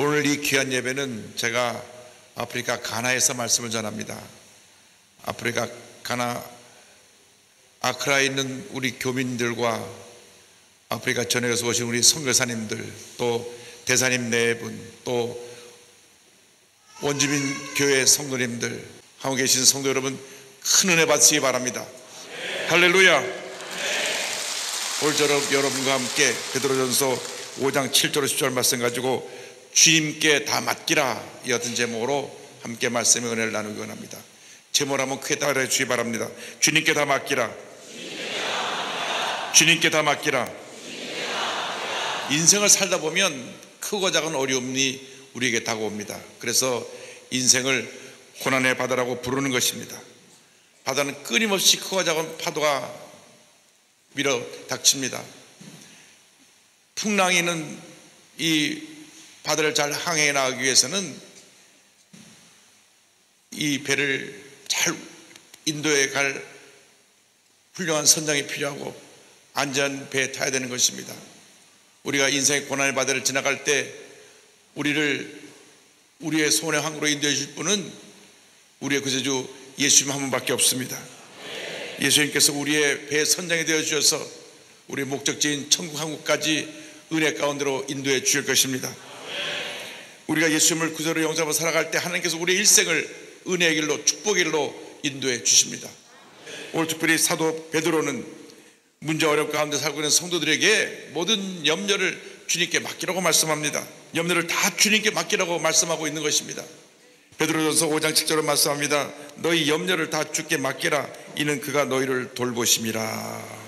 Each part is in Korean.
오늘 이 귀한 예배는 제가 아프리카 가나에서 말씀을 전합니다. 아프리카 가나 아크라에 있는 우리 교민들과 아프리카 전역에서 오신 우리 선교사님들 또 대사님 네 분 또 원주민 교회 성도님들 하고 계신 성도 여러분 큰 은혜 받으시기 바랍니다. 할렐루야. 올저녁 여러분과 함께 베드로전서 5장 7절 10절 말씀 가지고 주님께 다 맡기라 이 같은 제목으로 함께 말씀의 은혜를 나누기 원합니다. 제목을 한번 크게 따라해 주시기 바랍니다. 주님께 다 맡기라. 주님께 다 맡기라. 인생을 살다 보면 크고 작은 어려움이 우리에게 다가옵니다. 그래서 인생을 고난의 바다라고 부르는 것입니다. 바다는 끊임없이 크고 작은 파도가 밀어 닥칩니다. 풍랑이는 이 바다를 잘 항해 나가기 위해서는 이 배를 잘 인도에 갈 훌륭한 선장이 필요하고 안전 배에 타야 되는 것입니다. 우리가 인생의 고난의 바다를 지나갈 때 우리를 우리의 소원의 항구로 인도해 주실 분은 우리의 구세주 예수님 한 분밖에 없습니다. 예수님께서 우리의 배 선장이 되어 주셔서 우리 목적지인 천국 항구까지 은혜 가운데로 인도해 주실 것입니다. 우리가 예수님을 구세로 영접하고 살아갈 때 하나님께서 우리의 일생을 은혜의 길로 축복의 길로 인도해 주십니다. 오늘 특별히 사도 베드로는 문제 어렵 가운데 살고 있는 성도들에게 모든 염려를 주님께 맡기라고 말씀합니다. 염려를 다 주님께 맡기라고 말씀하고 있는 것입니다. 베드로전서 5장 7절로 말씀합니다. 너희 염려를 다 주께 맡기라. 이는 그가 너희를 돌보심이라.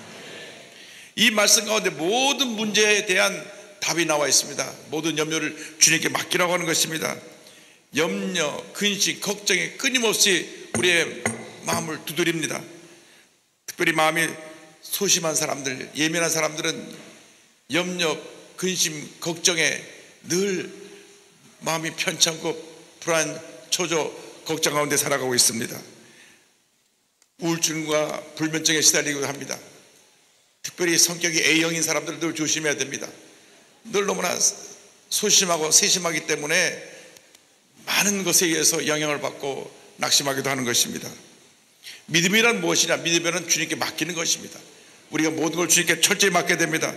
이 말씀 가운데 모든 문제에 대한 답이 나와 있습니다. 모든 염려를 주님께 맡기라고 하는 것입니다. 염려, 근심, 걱정에 끊임없이 우리의 마음을 두드립니다. 특별히 마음이 소심한 사람들, 예민한 사람들은 염려, 근심, 걱정에 늘 마음이 편찮고 불안, 초조, 걱정 가운데 살아가고 있습니다. 우울증과 불면증에 시달리기도 합니다. 특별히 성격이 A형인 사람들은 늘 조심해야 됩니다. 늘 너무나 소심하고 세심하기 때문에 많은 것에 의해서 영향을 받고 낙심하기도 하는 것입니다. 믿음이란 무엇이냐? 믿음이란 주님께 맡기는 것입니다. 우리가 모든 걸 주님께 철저히 맡게 됩니다.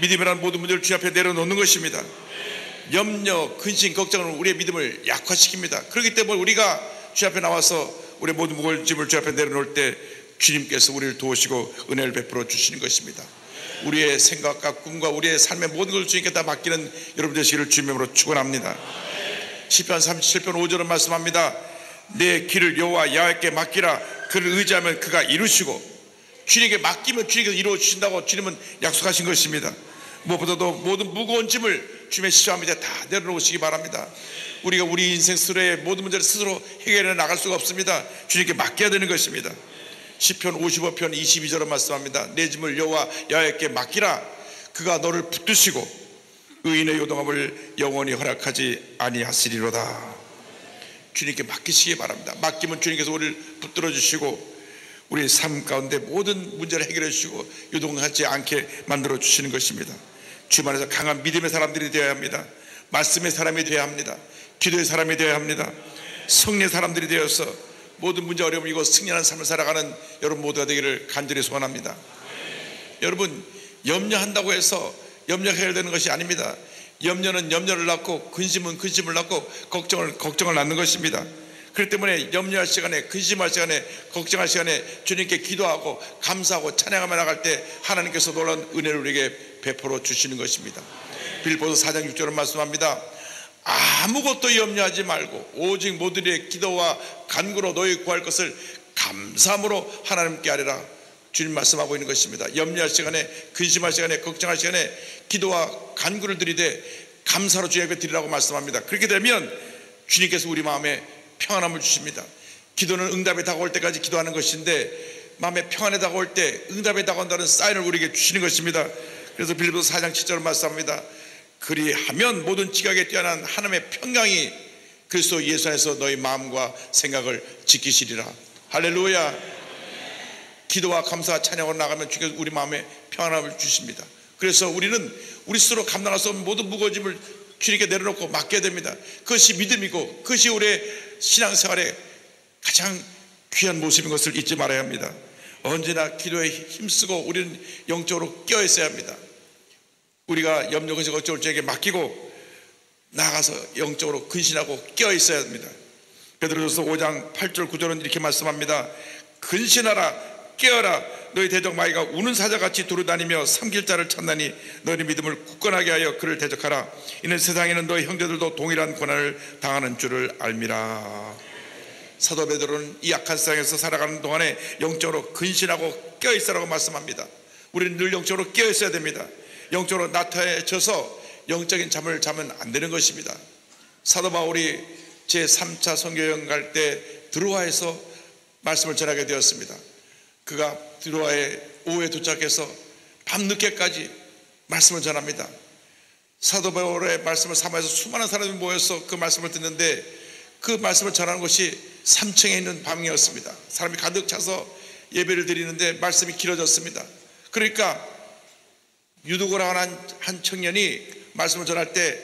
믿음이란 모든 문제를 주님 앞에 내려놓는 것입니다. 염려, 근심, 걱정은 우리의 믿음을 약화시킵니다. 그렇기 때문에 우리가 주 앞에 나와서 우리의 모든 무거운 짐을 주 앞에 내려놓을 때 주님께서 우리를 도우시고 은혜를 베풀어 주시는 것입니다. 우리의 생각과 꿈과 우리의 삶의 모든 걸 주님께 다 맡기는 여러분 되시기를 주님으로 축원합니다. 시편 37편 5절은 말씀합니다. 내 길을 여호와 야훼께 맡기라. 그를 의지하면 그가 이루시고 주님에게 맡기면 주님께서 이루어 주신다고 주님은 약속하신 것입니다. 무엇보다도 모든 무거운 짐을 주님의 시험 밑에 다 내려놓으시기 바랍니다. 우리가 우리 인생 스스로의 모든 문제를 스스로 해결해 나갈 수가 없습니다. 주님께 맡겨야 되는 것입니다. 시편 55편 22절은 말씀합니다. 내 짐을 여호와 야훼께 맡기라. 그가 너를 붙드시고 의인의 요동함을 영원히 허락하지 아니하시리로다. 주님께 맡기시기 바랍니다. 맡기면 주님께서 우리를 붙들어 주시고 우리 삶 가운데 모든 문제를 해결해 주시고 요동하지 않게 만들어 주시는 것입니다. 주님 안에서 강한 믿음의 사람들이 되어야 합니다. 말씀의 사람이 되어야 합니다. 기도의 사람이 되어야 합니다. 성리의 사람들이 되어서 모든 문제 어려움 이고 승리하는 삶을 살아가는 여러분 모두가 되기를 간절히 소원합니다. 여러분 염려한다고 해서 염려 해결되는 것이 아닙니다. 염려는 염려를 낳고 근심은 근심을 낳고 걱정을 걱정을 낳는 것입니다. 그렇기 때문에 염려할 시간에 근심할 시간에 걱정할 시간에 주님께 기도하고 감사하고 찬양하며 나갈 때 하나님께서 놀라운 은혜를 우리에게 베풀어 주시는 것입니다. 빌보서 4장 6절은 말씀합니다. 아무것도 염려하지 말고 오직 모두의 기도와 간구로 너희 구할 것을 감사함으로 하나님께 하리라. 주님 말씀하고 있는 것입니다. 염려할 시간에 근심할 시간에 걱정할 시간에 기도와 간구를 드리되 감사로 주님 앞에 드리라고 말씀합니다. 그렇게 되면 주님께서 우리 마음에 평안함을 주십니다. 기도는 응답이 다가올 때까지 기도하는 것인데 마음에 평안에 다가올 때 응답에 다가온다는 사인을 우리에게 주시는 것입니다. 그래서 빌립보서 4장 7절을 말씀합니다. 그리하면 모든 지각에 뛰어난 하나님의 평강이 그리스도 예수 안에서 너희 마음과 생각을 지키시리라. 할렐루야. 기도와 감사와 찬양으로 나가면 주께서 우리 마음에 평안함을 주십니다. 그래서 우리는 우리 스스로 감당할 수 없는 모든 무거워짐을 주님께 내려놓고 맡겨야 됩니다. 그것이 믿음이고 그것이 우리의 신앙생활의 가장 귀한 모습인 것을 잊지 말아야 합니다. 언제나 기도에 힘쓰고 우리는 영적으로 껴 있어야 합니다. 우리가 염려 근심 걱정을 저에게 맡기고 나가서 영적으로 근신하고 껴 있어야 합니다. 베드로전서 5장 8절 9절은 이렇게 말씀합니다. 근신하라 깨어라. 너희 대적 마귀가 우는 사자같이 두루다니며 삼킬 자를 찾나니 너희 믿음을 굳건하게 하여 그를 대적하라. 이는 세상에는 너희 형제들도 동일한 고난을 당하는 줄을 알미라. 사도 베드로는 이 악한 세상에서 살아가는 동안에 영적으로 근신하고 깨어있으라고 말씀합니다. 우리는 늘 영적으로 깨어있어야 됩니다 영적으로 나타져서 영적인 잠을 자면 안 되는 것입니다 사도 바울이 제 3차 선교여행 갈 때 드로아에서 말씀을 전하게 되었습니다 그가 드로아에 오후에 도착해서 밤늦게까지 말씀을 전합니다. 사도 바울의 말씀을 삼아서 수많은 사람이 모여서 그 말씀을 듣는데 그 말씀을 전하는 것이 3층에 있는 방이었습니다. 사람이 가득 차서 예배를 드리는데 말씀이 길어졌습니다. 그러니까 유두고라는 한, 한 청년이 말씀을 전할 때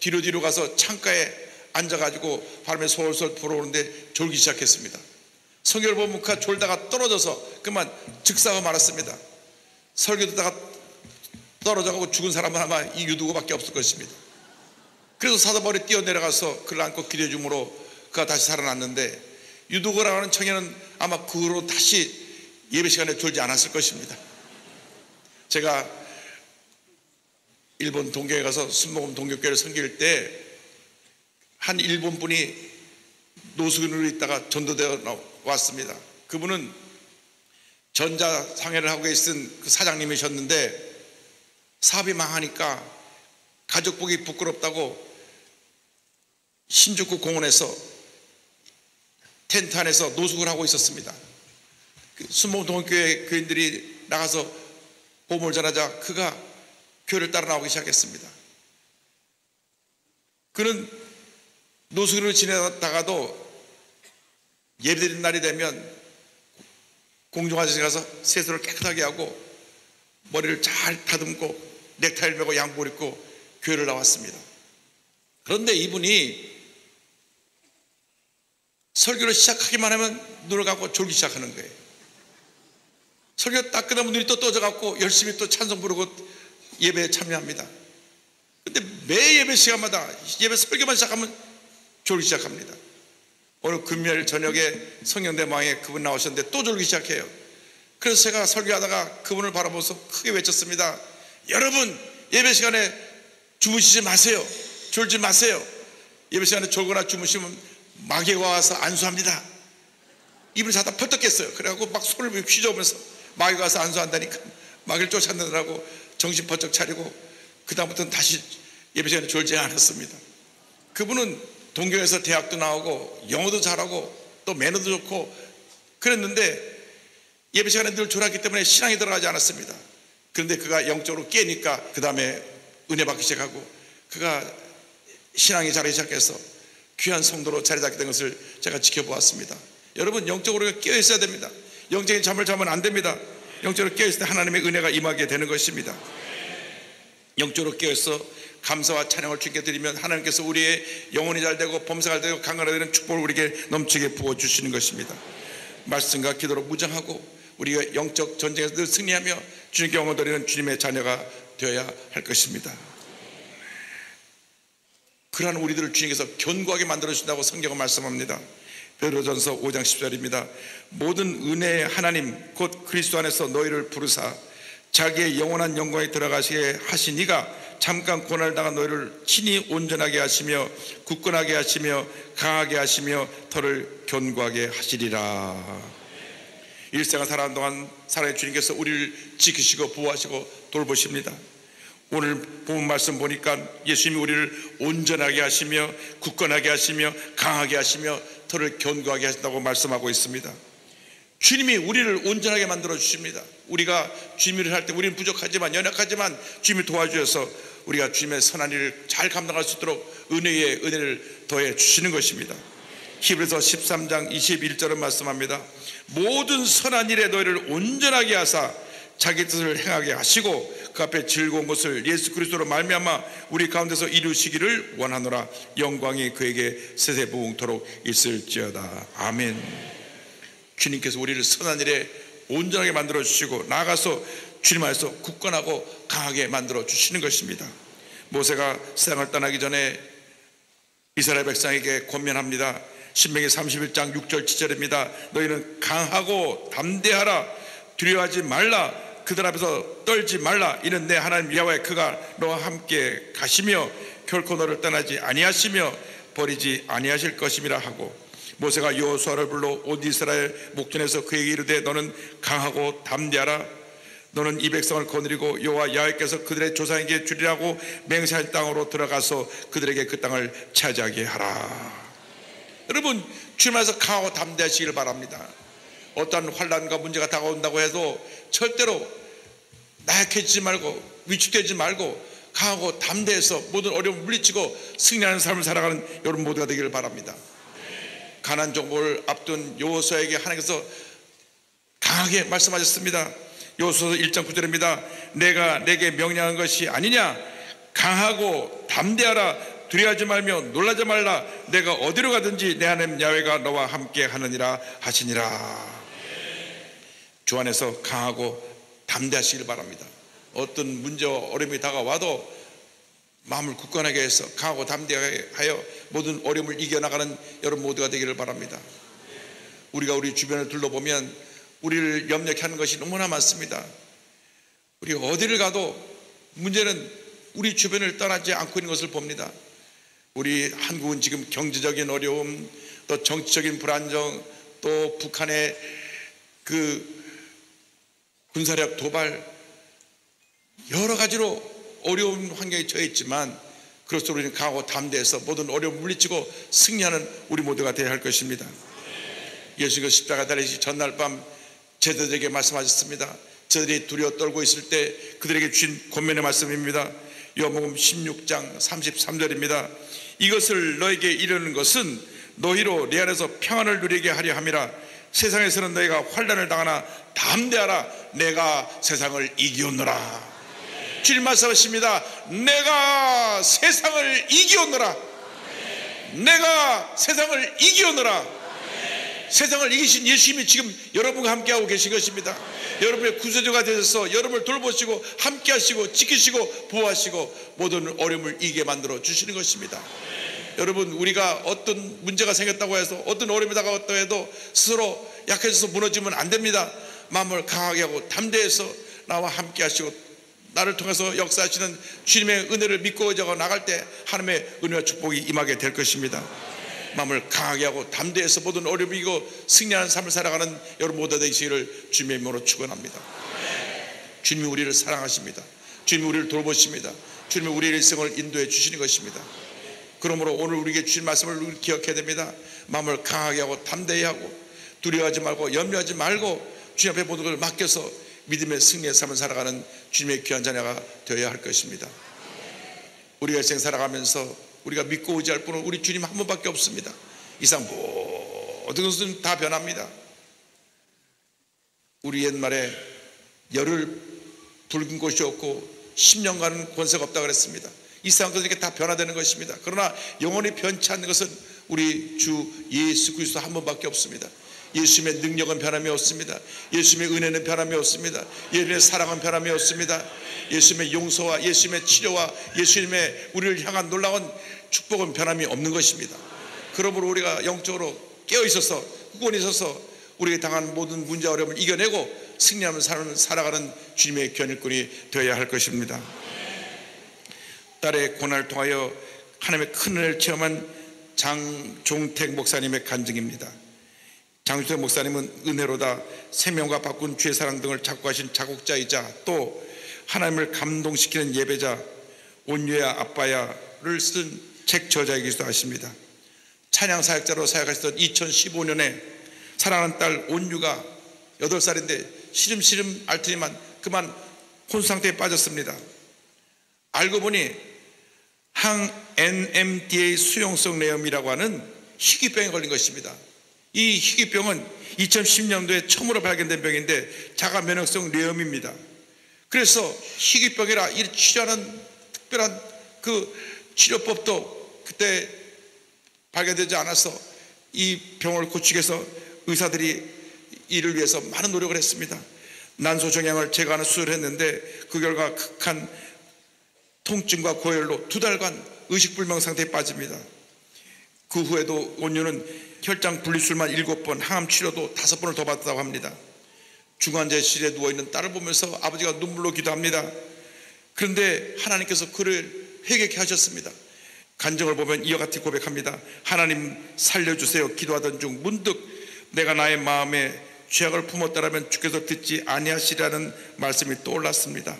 뒤로 뒤로 가서 창가에 앉아가지고 바람에 솔솔 불어오는데 졸기 시작했습니다. 보면 그 졸다가 떨어져서 그만 즉사가 말았습니다. 설교 듣다가 떨어져가고 죽은 사람은 아마 이 유두고밖에 없을 것입니다. 그래서 사도 바울이 뛰어내려가서 그를 안고 기도해 줌으로 그가 다시 살아났는데 유두고라고 하는 청년은 아마 그 후로 다시 예배 시간에 졸지 않았을 것입니다. 제가 일본 동교에 가서 순복음 동교교회를 섬길 때 한 일본 분이 노숙인으로 있다가 전도되어 왔습니다. 그분은 전자상해를 하고 계신 그 사장님이셨는데 사업이 망하니까 가족 보기 부끄럽다고 신주쿠 공원에서 텐트 안에서 노숙을 하고 있었습니다. 그 순복동교회 교인들이 나가서 보물 전하자 그가 교회를 따라 나오기 시작했습니다. 그는 노숙으로 지내다가도 예배드리는 날이 되면 공중화장실 가서 세수를 깨끗하게 하고 머리를 잘 다듬고 넥타이를 메고 양복을 입고 교회를 나왔습니다. 그런데 이분이 설교를 시작하기만 하면 눈을 감고 졸기 시작하는 거예요. 설교 딱 끝나면 눈이 또 떠져갖고 열심히 또 찬송 부르고 예배에 참여합니다. 근데 매 예배 시간마다 예배 설교만 시작하면 졸기 시작합니다. 오늘 금요일 저녁에 성령대망에 그분 나오셨는데 또 졸기 시작해요. 그래서 제가 설교하다가 그분을 바라보면서 크게 외쳤습니다. 여러분 예배 시간에 주무시지 마세요. 졸지 마세요. 예배 시간에 졸거나 주무시면 마귀가 와서 안수합니다. 이분이 자다 펄떡 깼어요. 그래갖고 막 손을 휘저으면서 마귀가 와서 안수한다니까 마귀를 쫓아내느라고 정신 번쩍 차리고 그다음부터는 다시 예배 시간에 졸지 않았습니다. 그분은 동경에서 대학도 나오고 영어도 잘하고 또 매너도 좋고 그랬는데 예배 시간에 늘 졸았기 때문에 신앙이 들어가지 않았습니다. 그런데 그가 영적으로 깨니까 그 다음에 은혜 받기 시작하고 그가 신앙이 자리 시작해서 귀한 성도로 자리 잡게 된 것을 제가 지켜보았습니다. 여러분 영적으로 깨어 있어야 됩니다. 영적인 잠을 자면 안 됩니다. 영적으로 깨어 있을 때 하나님의 은혜가 임하게 되는 것입니다. 영적으로 깨어 있어 감사와 찬양을 주께 드리면 하나님께서 우리의 영혼이 잘 되고 범사가 되고 강건하 되는 축복을 우리에게 넘치게 부어 주시는 것입니다. 말씀과 기도로 무장하고 우리가 영적 전쟁에서 늘 승리하며 주님께 영혼 드리는 주님의 자녀가 되어야 할 것입니다. 그러한 우리들을 주님께서 견고하게 만들어 주신다고 성경은 말씀합니다. 베드로전서 5장 10절입니다. 모든 은혜의 하나님 곧 그리스도 안에서 너희를 부르사 자기의 영원한 영광에 들어가시게 하시니가 잠깐 고난을 당한 너희를 친히 온전하게 하시며 굳건하게 하시며 강하게 하시며 털을 견고하게 하시리라. 일생을 살아가는 동안 사랑의 주님께서 우리를 지키시고 보호하시고 돌보십니다. 오늘 본 말씀 보니까 예수님이 우리를 온전하게 하시며 굳건하게 하시며 강하게 하시며 털을 견고하게 하신다고 말씀하고 있습니다. 주님이 우리를 온전하게 만들어 주십니다. 우리가 주님을 할 때 우리는 부족하지만 연약하지만 주님이 도와주셔서 우리가 주님의 선한 일을 잘 감당할 수 있도록 은혜의 은혜를 더해 주시는 것입니다. 히브리서 13장 21절은 말씀합니다. 모든 선한 일에 너희를 온전하게 하사 자기 뜻을 행하게 하시고 그 앞에 즐거운 것을 예수 그리스도로 말미암아 우리 가운데서 이루시기를 원하노라. 영광이 그에게 세세부응토록 있을지어다. 아멘. 주님께서 우리를 선한 일에 온전하게 만들어 주시고 나아가서 주님 안에서 굳건하고 강하게 만들어 주시는 것입니다. 모세가 세상을 떠나기 전에 이스라엘 백성에게 권면합니다. 신명기 31장 6절 7절입니다. 너희는 강하고 담대하라. 두려워하지 말라 그들 앞에서 떨지 말라. 이는 내 하나님 야훼 그가 너와 함께 가시며 결코 너를 떠나지 아니하시며 버리지 아니하실 것임이라 하고 모세가 여호수아를 불러 온 이스라엘 목전에서 그에게 이르되 너는 강하고 담대하라. 너는 이 백성을 거느리고 여호와 야훼께서 그들의 조상에게 주리라고 맹세할 땅으로 들어가서 그들에게 그 땅을 차지하게 하라. 여러분 주님께서 강하고 담대하시길 바랍니다. 어떠한 환란과 문제가 다가온다고 해도 절대로 나약해지지 말고 위축되지 말고 강하고 담대해서 모든 어려움을 물리치고 승리하는 삶을 살아가는 여러분 모두가 되기를 바랍니다. 가난 정보를 앞둔 요호수에게 하나님께서 강하게 말씀하셨습니다. 요호수 1장 9절입니다. 내가 내게 명령한 것이 아니냐 강하고 담대하라 두려워하지 말며 놀라지 말라 내가 어디로 가든지 내 하나님 야훼가 너와 함께 하느니라 하시니라. 주 안에서 강하고 담대하시길 바랍니다. 어떤 문제와 어려움이 다가와도 마음을 굳건하게 해서 강하고 담대하게 하여 모든 어려움을 이겨나가는 여러분 모두가 되기를 바랍니다. 우리가 우리 주변을 둘러보면 우리를 염려케 하는 것이 너무나 많습니다. 우리 어디를 가도 문제는 우리 주변을 떠나지 않고 있는 것을 봅니다. 우리 한국은 지금 경제적인 어려움, 또 정치적인 불안정, 또 북한의 그 군사력 도발 여러 가지로 어려운 환경에 있지만 그로서 우리는 강하고 담대해서 모든 어려움 물리치고 승리하는 우리 모두가 되어야 할 것입니다. 예수님께서 십자가 달리시 전날 밤 제자들에게 말씀하셨습니다. 저들이 두려워 떨고 있을 때 그들에게 주신 권면의 말씀입니다. 요한복음 16장 33절입니다. 이것을 너에게 이르는 것은 너희로 내 안에서 평안을 누리게 하려 함이라. 세상에서는 너희가 환란을 당하나 담대하라. 내가 세상을 이기었노라. 주님 말씀하십니다. 내가 세상을 이기었노라. 내가 세상을 이기었노라. 세상을 이기신 예수님이 지금 여러분과 함께하고 계신 것입니다. 여러분의 구세주가 되셔서 여러분을 돌보시고 함께하시고 지키시고 보호하시고 모든 어려움을 이기게 만들어 주시는 것입니다 여러분 우리가 어떤 문제가 생겼다고 해서 어떤 어려움이 다가왔다고 해도 스스로 약해져서 무너지면 안 됩니다. 마음을 강하게 하고 담대해서 나와 함께 하시고 나를 통해서 역사하시는 주님의 은혜를 믿고 의지하고 나갈 때 하나님의 은혜와 축복이 임하게 될 것입니다. 마음을 강하게 하고 담대해서 모든 어려움이 이고 승리하는 삶을 살아가는 여러분 모두 되시기를 주님의 이름으로 축원합니다. 주님이 우리를 사랑하십니다. 주님이 우리를 돌보십니다. 주님이 우리의 일생을 인도해 주시는 것입니다 그러므로 오늘 우리에게 주신 말씀을 기억해야 됩니다. 마음을 강하게 하고 담대히 하고 두려워하지 말고 염려하지 말고 주님 앞에 모든 걸 맡겨서 믿음의 승리의 삶을 살아가는 주님의 귀한 자녀가 되어야 할 것입니다. 우리가 일생 살아가면서 우리가 믿고 의지할 분은 우리 주님 한 분밖에 없습니다. 이상 모든 것은 다 변합니다. 우리 옛말에 열을 붉은 곳이 없고 10년간은 권세가 없다 그랬습니다. 이 세상 것들이 다 변화되는 것입니다. 그러나 영원히 변치 않는 것은 우리 주 예수 그리스도 한 번밖에 없습니다. 예수님의 능력은 변함이 없습니다. 예수님의 은혜는 변함이 없습니다. 예수님의 사랑은 변함이 없습니다. 예수님의 용서와 예수님의 치료와 예수님의 우리를 향한 놀라운 축복은 변함이 없는 것입니다. 그러므로 우리가 영적으로 깨어 있어서 구원에 있어서 우리에게 당한 모든 문제 어려움을 이겨내고 승리하며 살아가는 주님의 견일꾼이 되어야 할 것입니다. 딸의 고난을 통하여 하나님의 큰 은혜를 체험한 장종택 목사님의 간증입니다. 장종택 목사님은 은혜로다 생명과 바꾼 주의 사랑 등을 작곡하신 작곡자이자 또 하나님을 감동시키는 예배자 온유야 아빠야를 쓴 책 저자이기도 하십니다. 찬양 사역자로 사역하시던 2015년에 사랑하는 딸 온유가 8살인데 시름시름 앓더니만 그만 혼 상태에 빠졌습니다. 알고 보니 항 NMDA 수용성 뇌염이라고 하는 희귀병에 걸린 것입니다. 이 희귀병은 2010년도에 처음으로 발견된 병인데 자가 면역성 뇌염입니다. 그래서 희귀병이라 이 치료하는 특별한 그 치료법도 그때 발견되지 않아서 이 병을 고치기 위해서 의사들이 이를 위해서 많은 노력을 했습니다. 난소 정형을 제가 하는 수술을 했는데 그 결과 극한 통증과 고열로 두 달간 의식불명 상태에 빠집니다. 그 후에도 온유는 혈장 분리술만 일곱 번, 항암 치료도 다섯 번을 더 받았다고 합니다. 중환자실에 누워있는 딸을 보면서 아버지가 눈물로 기도합니다. 그런데 하나님께서 그를 회개케 하셨습니다. 간정을 보면 이와 같이 고백합니다. 하나님 살려주세요. 기도하던 중 문득 내가 나의 마음에 죄악을 품었다라면 주께서 듣지 아니하시라는 말씀이 떠올랐습니다.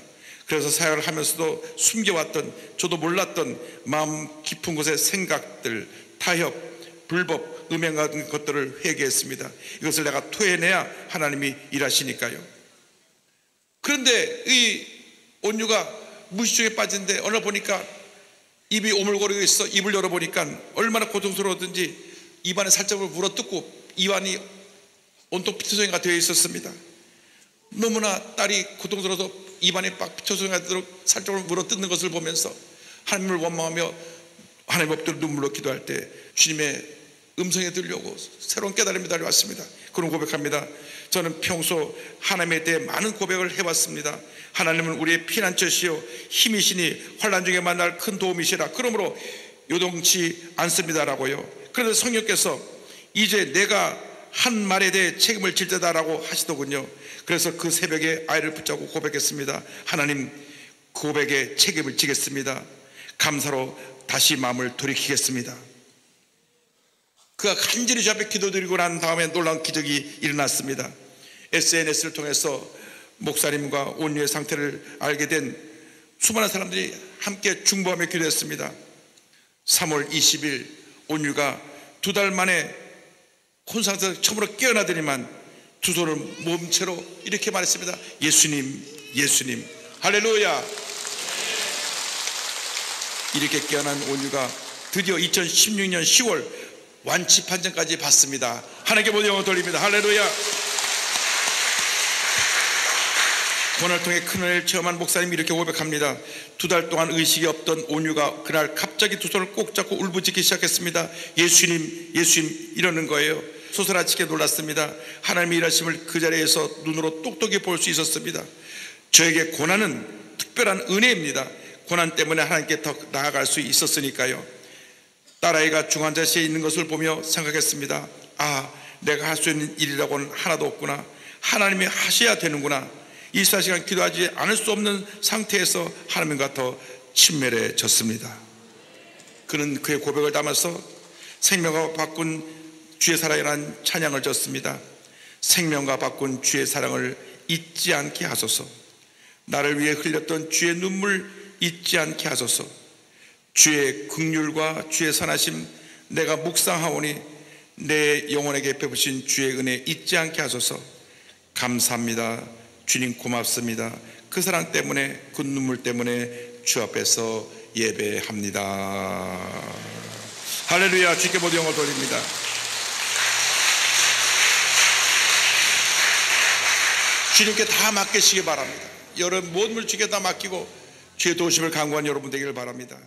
그래서 사역을 하면서도 숨겨왔던 저도 몰랐던 마음 깊은 곳의 생각들, 타협, 불법, 음행 같은 것들을 회개했습니다. 이것을 내가 토해내야 하나님이 일하시니까요. 그런데 이 온유가 무시중에 빠진데 어느 날 보니까 입이 오물거리고 있어 입을 열어보니까 얼마나 고통스러웠든지 입안에 살짝 물어뜯고 입안이 온통 피투성이가 되어 있었습니다. 너무나 딸이 고통스러워서 입안에 빡 되도록 살짝 물어 뜯는 것을 보면서 하나님을 원망하며 하나님 앞에 눈물로 기도할 때 주님의 음성에 들려오고 새로운 깨달음이 달려왔습니다. 그런 고백합니다. 저는 평소 하나님에 대해 많은 고백을 해왔습니다. 하나님은 우리의 피난처시요 힘이시니 환란 중에 만날 큰 도움이시라. 그러므로 요동치 않습니다라고요. 그런데 성령께서 이제 내가 한 말에 대해 책임을 질 때다라고 하시더군요. 그래서 그 새벽에 아이를 붙잡고 고백했습니다. 하나님 고백에 책임을 지겠습니다. 감사로 다시 마음을 돌이키겠습니다. 그가 간절히 주 앞에 기도드리고 난 다음에 놀라운 기적이 일어났습니다. SNS를 통해서 목사님과 온유의 상태를 알게 된 수많은 사람들이 함께 중보하며 기도했습니다. 3월 20일 온유가 두 달 만에 혼상에서 처음으로 깨어나더니만 두 손을 몸체로 이렇게 말했습니다. 예수님, 예수님, 할렐루야. 이렇게 깨어난 온유가 드디어 2016년 10월 완치 판정까지 받습니다. 하나님께 모든 영광 돌립니다. 할렐루야. 본을 통해 큰 은혜를 체험한 목사님이 이렇게 고백합니다. 두 달 동안 의식이 없던 온유가 그날 갑자기 두 손을 꼭 잡고 울부짖기 시작했습니다. 예수님, 예수님 이러는 거예요. 소설아치게 놀랐습니다. 하나님의 일하심을 그 자리에서 눈으로 똑똑히 볼 수 있었습니다. 저에게 고난은 특별한 은혜입니다. 고난 때문에 하나님께 더 나아갈 수 있었으니까요. 딸아이가 중환자실에 있는 것을 보며 생각했습니다. 아, 내가 할 수 있는 일이라고는 하나도 없구나. 하나님이 하셔야 되는구나. 24시간 기도하지 않을 수 없는 상태에서 하나님과 더 친밀해졌습니다. 그는 그의 고백을 담아서 생명과 바꾼 주의 사랑이라는 찬양을 졌습니다. 생명과 바꾼 주의 사랑을 잊지 않게 하소서. 나를 위해 흘렸던 주의 눈물 잊지 않게 하소서. 주의 극률과 주의 선하심 내가 묵상하오니 내 영혼에게 베푸신 주의 은혜 잊지 않게 하소서 감사합니다 주님 고맙습니다 그 사랑 때문에 그 눈물 때문에 주 앞에서 예배합니다 할렐루야 주께 모든 영광 돌립니다 주님께 다 맡기시기 바랍니다. 여러분 모든 물 주께 다 맡기고 주의 도심을 강구한 여러분 되기를 바랍니다